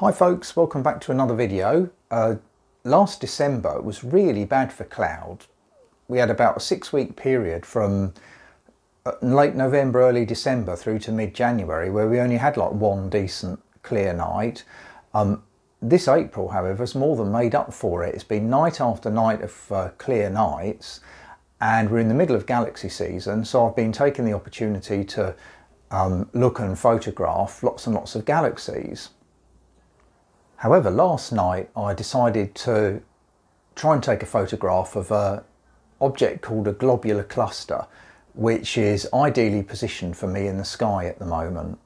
Hi folks, welcome back to another video. Uh, last December was really bad for cloud. We had about a six week period from uh, late November, early December through to mid-January where we only had like one decent clear night. Um, this April, however, has more than made up for it. It's been night after night of uh, clear nights and we're in the middle of galaxy season so I've been taking the opportunity to um, look and photograph lots and lots of galaxies. However, last night I decided to try and take a photograph of an object called a globular cluster, which is ideally positioned for me in the sky at the moment.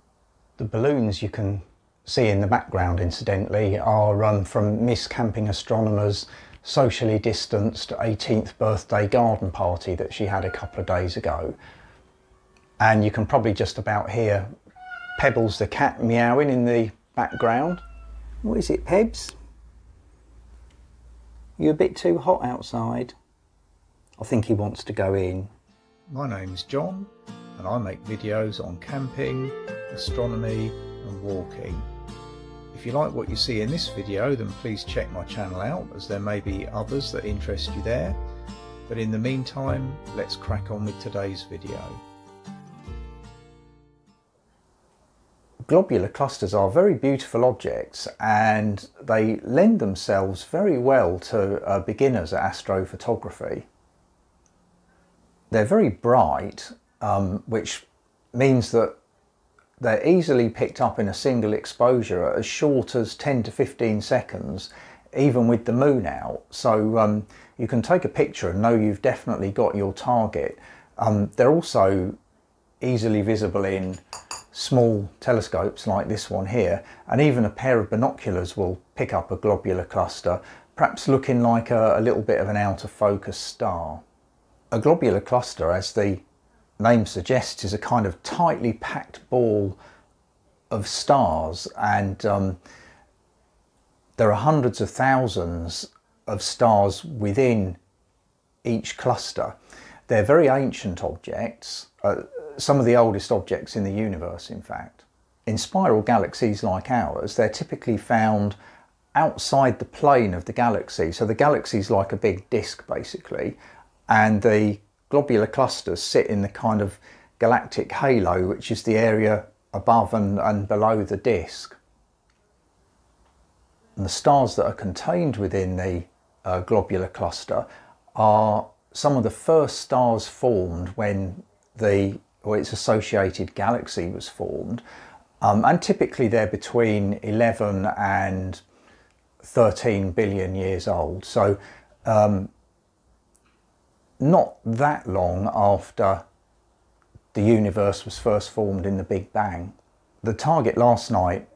The balloons you can see in the background, incidentally, are um, from Miss Camping Astronomer's socially distanced 18th birthday garden party that she had a couple of days ago. And you can probably just about hear Pebbles the cat meowing in the background. What is it, Pebs? You're a bit too hot outside? I think he wants to go in. My name's John and I make videos on camping, astronomy and walking. If you like what you see in this video then please check my channel out as there may be others that interest you there. But in the meantime, let's crack on with today's video. Globular clusters are very beautiful objects and they lend themselves very well to uh, beginners at astrophotography. They're very bright, um, which means that they're easily picked up in a single exposure as short as 10 to 15 seconds, even with the moon out. So um, you can take a picture and know you've definitely got your target. Um, they're also easily visible in small telescopes like this one here and even a pair of binoculars will pick up a globular cluster perhaps looking like a, a little bit of an out of focus star. A globular cluster as the name suggests is a kind of tightly packed ball of stars and um, there are hundreds of thousands of stars within each cluster. They're very ancient objects. Uh, some of the oldest objects in the universe, in fact. In spiral galaxies like ours, they're typically found outside the plane of the galaxy. So the galaxy is like a big disk, basically, and the globular clusters sit in the kind of galactic halo, which is the area above and, and below the disk. And the stars that are contained within the uh, globular cluster are some of the first stars formed when the or its associated galaxy was formed. Um, and typically they're between 11 and 13 billion years old. So um, not that long after the universe was first formed in the Big Bang. The target last night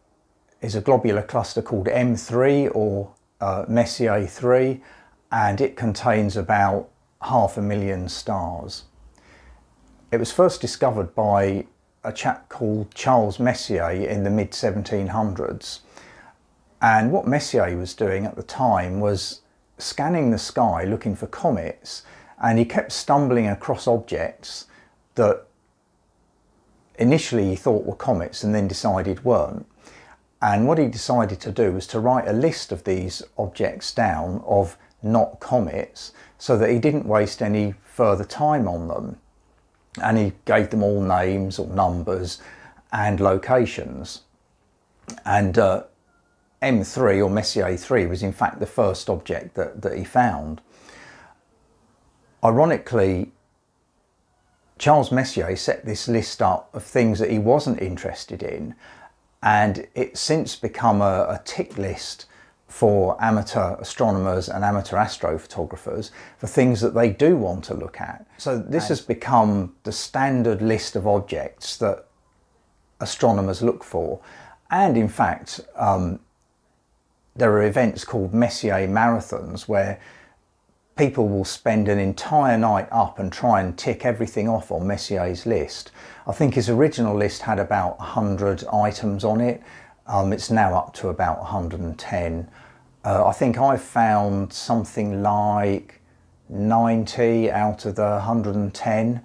is a globular cluster called M3 or uh, Messier 3 and it contains about half a million stars. It was first discovered by a chap called Charles Messier in the mid 1700s. And what Messier was doing at the time was scanning the sky looking for comets and he kept stumbling across objects that initially he thought were comets and then decided weren't. And what he decided to do was to write a list of these objects down of not comets so that he didn't waste any further time on them and he gave them all names or numbers and locations. And uh, M3 or Messier 3 was in fact the first object that, that he found. Ironically, Charles Messier set this list up of things that he wasn't interested in and it's since become a, a tick list for amateur astronomers and amateur astrophotographers for things that they do want to look at. So this has become the standard list of objects that astronomers look for. And in fact, um, there are events called Messier marathons where people will spend an entire night up and try and tick everything off on Messier's list. I think his original list had about 100 items on it um, it's now up to about 110. Uh, I think I've found something like 90 out of the 110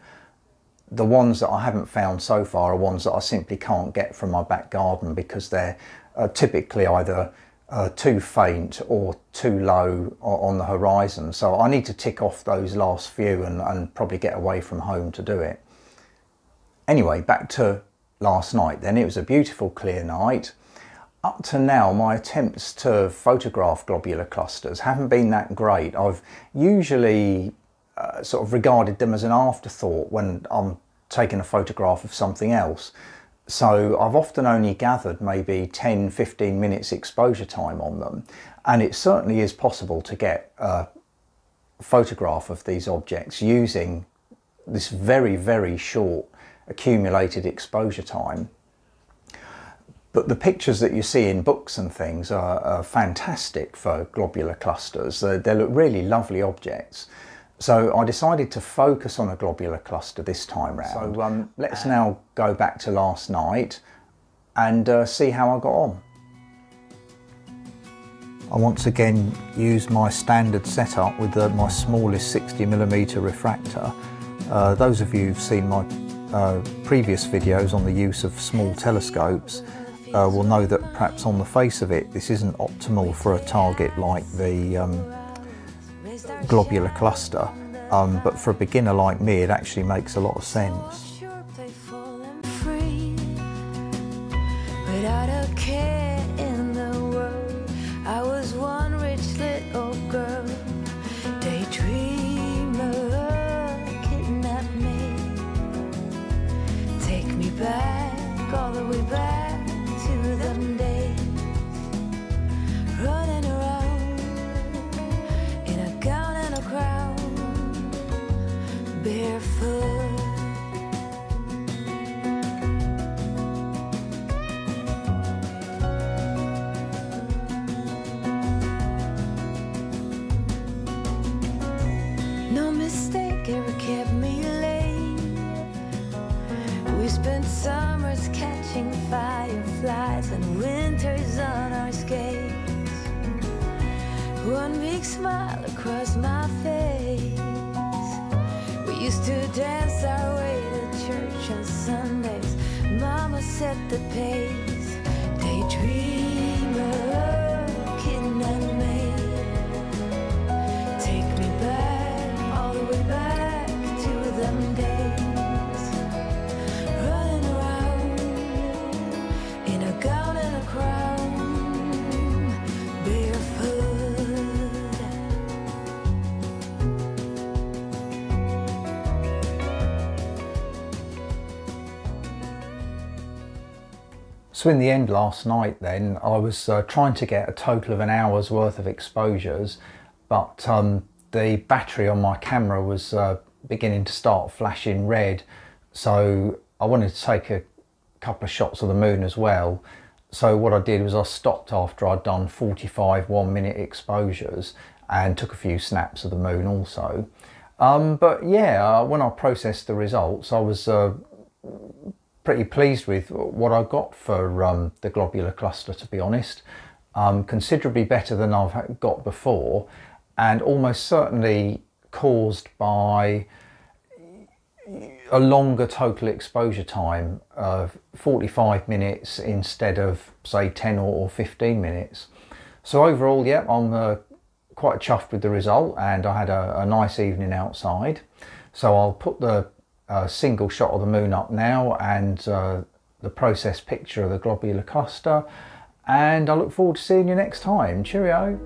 the ones that I haven't found so far are ones that I simply can't get from my back garden because they're uh, typically either uh, too faint or too low on the horizon. So I need to tick off those last few and, and probably get away from home to do it. Anyway, back to last night then. It was a beautiful clear night. Up to now, my attempts to photograph globular clusters haven't been that great. I've usually uh, sort of regarded them as an afterthought when I'm taking a photograph of something else. So I've often only gathered maybe 10, 15 minutes exposure time on them. And it certainly is possible to get a photograph of these objects using this very, very short accumulated exposure time. But the pictures that you see in books and things are, are fantastic for globular clusters. They, they look really lovely objects. So I decided to focus on a globular cluster this time round. So um, let's now go back to last night and uh, see how I got on. I once again used my standard setup with uh, my smallest 60mm refractor. Uh, those of you who've seen my uh, previous videos on the use of small telescopes uh, will know that perhaps on the face of it this isn't optimal for a target like the um, globular cluster, um, but for a beginner like me, it actually makes a lot of sense. One big smile across my face. We used to dance our way to church on Sundays. Mama set the pace. Daydreamer. So in the end last night then, I was uh, trying to get a total of an hour's worth of exposures, but um, the battery on my camera was uh, beginning to start flashing red. So I wanted to take a couple of shots of the moon as well. So what I did was I stopped after I'd done 45 one minute exposures and took a few snaps of the moon also. Um, but yeah, uh, when I processed the results, I was uh, pretty pleased with what I got for um, the globular cluster, to be honest. Um, considerably better than I've got before, and almost certainly caused by a longer total exposure time of 45 minutes instead of say 10 or 15 minutes. So overall, yeah, I'm uh, quite chuffed with the result and I had a, a nice evening outside. So I'll put the a single shot of the moon up now and uh, the process picture of the globular cluster and I look forward to seeing you next time. Cheerio!